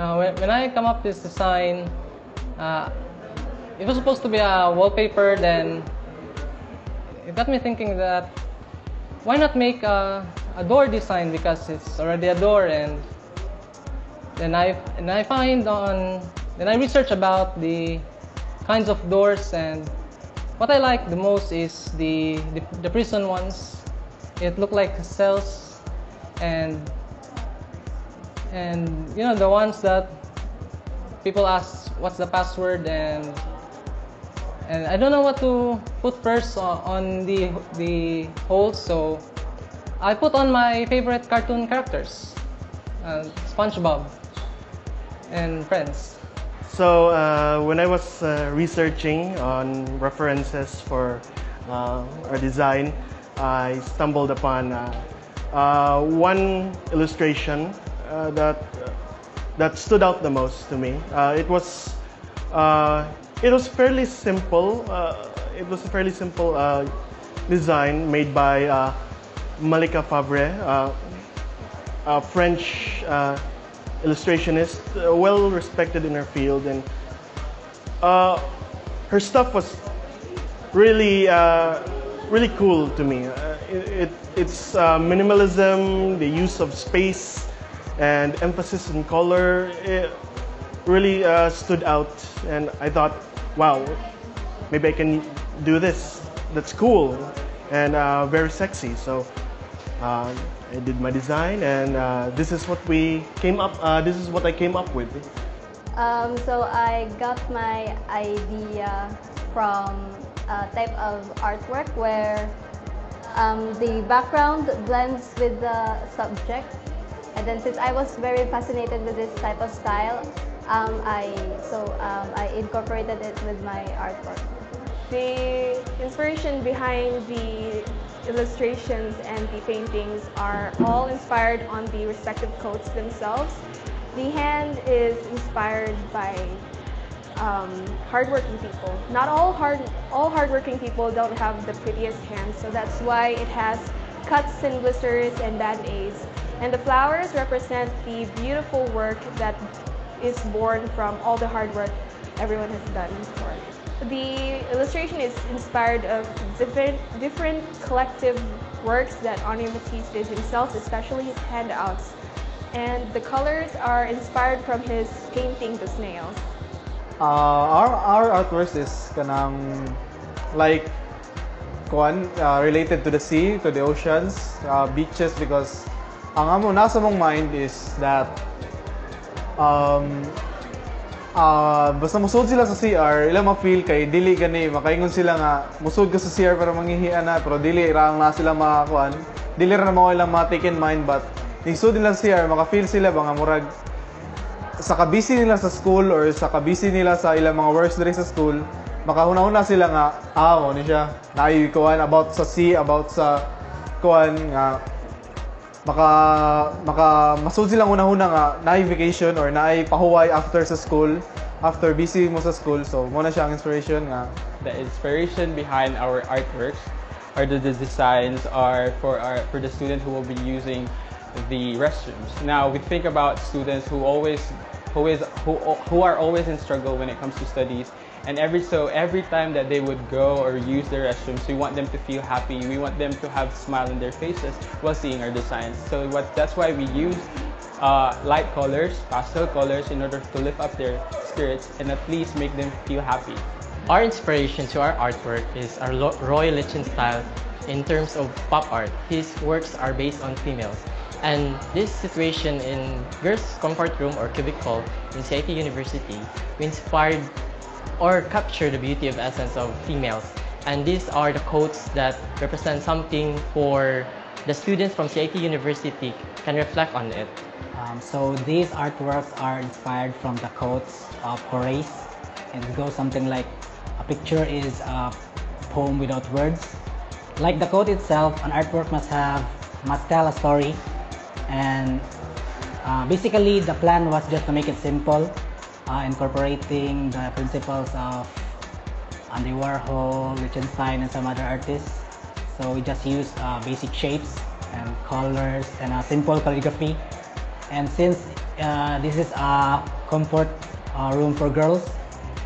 Uh, when, I come up with this design, uh, it was supposed to be a wallpaper. Then it got me thinking that why not make a, a door design because it's already a door and then I and I find on then I research about the kinds of doors and what I like the most is the the, the prison ones. It looked like cells and and you know the ones that people ask what's the password and and I don't know what to put first on, the the holes so I put on my favorite cartoon characters uh, SpongeBob and friends. So uh, when I was uh, researching on references for uh, our design, I stumbled upon uh, uh, one illustration uh, that that stood out the most to me. it was it was fairly simple. it was a fairly simple design made by Malika Favre, a French illustrationist, uh, well respected in her field, and uh, her stuff was really, uh, really cool to me. Uh, it, it, it's uh, minimalism, the use of space, and emphasis on color. Really uh, stood out, and I thought, wow, maybe I can do this. That's cool and very sexy. So. I did my design, and uh, this is what we came up. Uh, this is what I came up with. Um, so I got my idea from a type of artwork where um, the background blends with the subject, and then since I was very fascinated with this type of style, um, I so um, I incorporated it with my artwork. The inspiration behind the illustrations and the paintings are all inspired on the respective coats themselves. The hand is inspired by um, hardworking people. Not all hard all hardworking people don't have the prettiest hands, so that's why it has cuts and blisters and Band-Aids. And the flowers represent the beautiful work that is born from all the hard work everyone has done for it. The illustration is inspired of different, different collective works that Henri Matisse did himself, especially his handouts. And the colors are inspired from his painting The Snails. Uh, our, our artworks is kanang like kuan uh, related to the sea, to the oceans, uh, beaches because ang amo nasa mong mind is that um, uh, basta musod sila sa CR, ilang ma-feel kay dili gani makaingon sila nga musod ka sa CR pero manghihian na pero dili ra na sila makakuan. Dili ra mo ilang ma-take in mind but nisod nila sa CR maka-feel sila ba nga murag sa kabisi nila sa school or sa kabisi nila sa ilang mga works diri sa school, makahuna-huna sila nga ah mo ni siya. Naay kuan about sa sea, about sa kuan nga maka maka masud silang una-una nga naay vacation or naay pahuway after sa school after busy mo sa school. So mo na siya ang inspiration nga. The inspiration behind our artworks are the, the designs are for our for the student who will be using the restrooms. Now we think about students who always who is who who are always in struggle when it comes to studies and every so every time that they would go or use the restrooms we want them to feel happy. We want them to have smile in their faces while seeing our designs. So what that's why we use uh, light colors pastel colors in order to lift up their spirits and at least make them feel happy. Our inspiration to our artwork is our Roy Lichtenstein style in terms of pop art. His works are based on females. And this situation in girls comfort room or cubicle in CIT University we inspired or capture the beauty of essence of females. And these are the quotes that represent something for the students from CIT University can reflect on it. Um, so these artworks are inspired from the quotes of Horace. And it goes something like, a picture is a poem without words. Like the quote itself, an artwork must have, must tell a story. And uh, basically the plan was just to make it simple uh, incorporating the principles of Andy Warhol, Lichtenstein, and some other artists. So we just use uh, basic shapes and colors and a simple calligraphy. And since uh, this is a comfort uh, room for girls.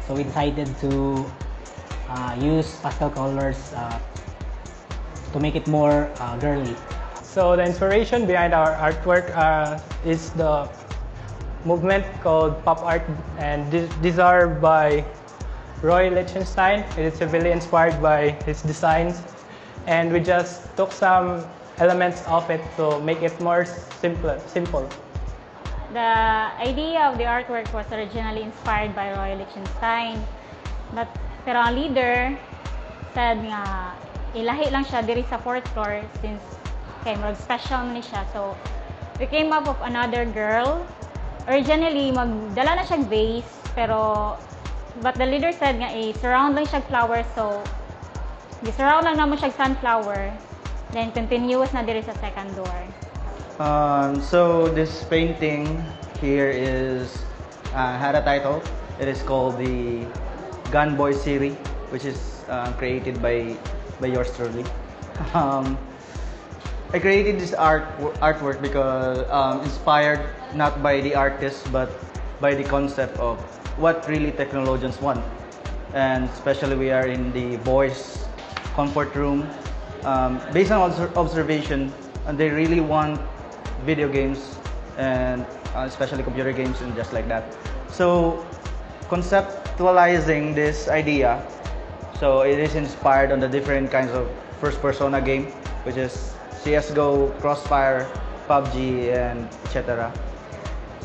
So we decided to uh, use pastel colors uh, to make it more uh, girly. So the inspiration behind our artwork is the movement called pop art, and these are by Roy Lichtenstein. It is heavily inspired by his designs, and we just took some elements of it to make it more simple. Simple. The idea of the artwork was originally inspired by Roy Lichtenstein. But pero ang leader said nga ilahi lang siya diri sa fourth floor since kay murag special man siya. So we came up with another girl. Originally magdala na siya vase pero but the leader said nga i-surround lang siya flowers so i-surround lang naman siya sunflower then continuous na diri sa second door. Um, so this painting here is uh, had a title. It is called the Gun Boy series, which is uh, created by by yours truly. Um, I created this art artwork because um, inspired not by the artist but by the concept of what really technologians want, and especially we are in the boys' comfort room. Um, based on observation, and they really want video games and uh, especially computer games and just like that. So conceptualizing this idea, so it is inspired on the different kinds of first persona game, which is CS:GO, Crossfire, PUBG, and etc.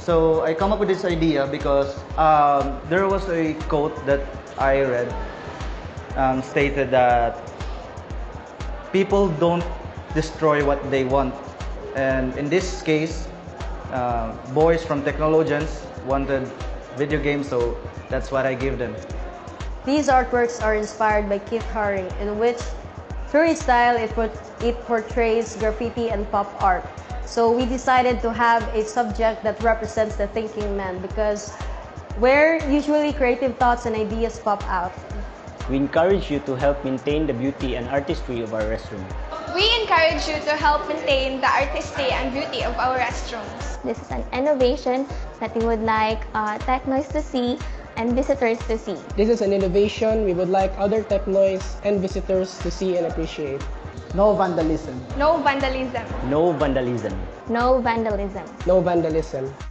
So I come up with this idea because um, there was a quote that I read um, stated that people don't destroy what they want. And in this case, uh, boys from Technologians wanted video games, so that's what I give them. These artworks are inspired by Keith Haring, in which, through his style, it, port- it portrays graffiti and pop art. So we decided to have a subject that represents the thinking man because where usually creative thoughts and ideas pop out. We encourage you to help maintain the beauty and artistry of our restroom. We encourage you to help maintain the artistry and beauty of our restrooms. This is an innovation that we would like uh, Teknoys to see and visitors to see. This is an innovation we would like other Teknoys and visitors to see and appreciate. No vandalism. No vandalism. No vandalism. No vandalism. No vandalism.